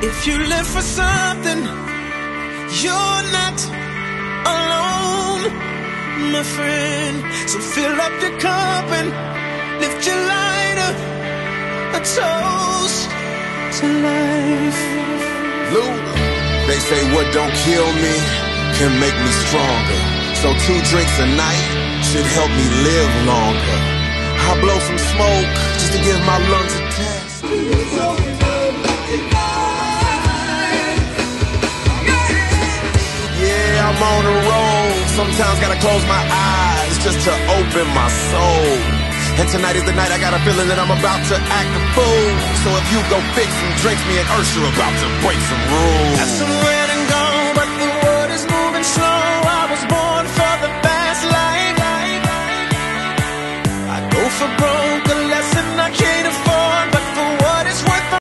If you live for something, you're not alone, my friend. So fill up your cup and lift your lighter. A toast to life. Luda. They say what don't kill me can make me stronger. So two drinks a night should help me live longer. I blow some smoke just to give my lungs a test. I'm on the road. Sometimes gotta close my eyes just to open my soul. And tonight is the night I got a feeling that I'm about to act a fool. So if you go fix some drinks, me and Ursula about to break some rules. I've somewhere and gone, but the world is moving slow. I was born for the fast life. I go for broke, a lesson I can't afford.